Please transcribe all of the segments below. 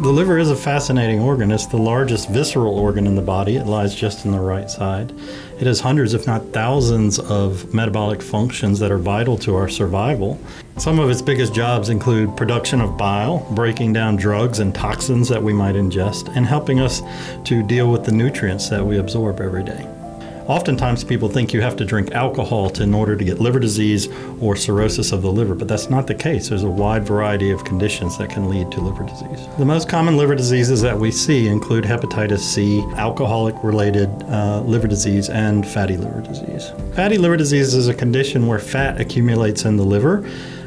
The liver is a fascinating organ. It's the largest visceral organ in the body. It lies just in the right side. It has hundreds, if not thousands, of metabolic functions that are vital to our survival. Some of its biggest jobs include production of bile, breaking down drugs and toxins that we might ingest, and helping us to deal with the nutrients that we absorb every day. Oftentimes, people think you have to drink alcohol to, in order to get liver disease or cirrhosis of the liver, but that's not the case. There's a wide variety of conditions that can lead to liver disease. The most common liver diseases that we see include hepatitis C, alcoholic related uh, liver disease, and fatty liver disease. Fatty liver disease is a condition where fat accumulates in the liver.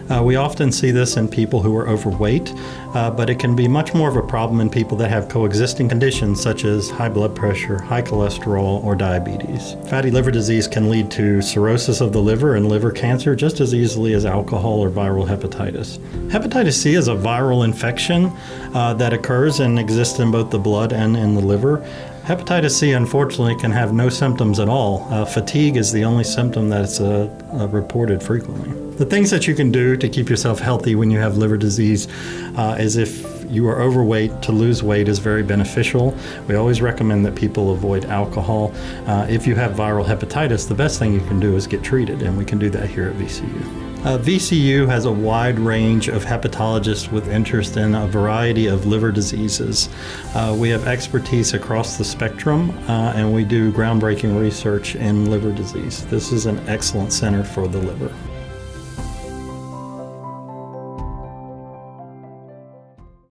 Uh, we often see this in people who are overweight, uh, but it can be much more of a problem in people that have coexisting conditions such as high blood pressure, high cholesterol, or diabetes. Fatty liver disease can lead to cirrhosis of the liver and liver cancer just as easily as alcohol or viral hepatitis. Hepatitis C is a viral infection uh, that occurs and exists in both the blood and in the liver. Hepatitis C, unfortunately, can have no symptoms at all. Uh, fatigue is the only symptom that's uh, uh, reported frequently. The things that you can do to keep yourself healthy when you have liver disease uh, is if you are overweight, to lose weight is very beneficial. We always recommend that people avoid alcohol. Uh, if you have viral hepatitis, the best thing you can do is get treated, and we can do that here at VCU. Uh, VCU has a wide range of hepatologists with interest in a variety of liver diseases. Uh, we have expertise across the spectrum uh, and we do groundbreaking research in liver disease. This is an excellent center for the liver.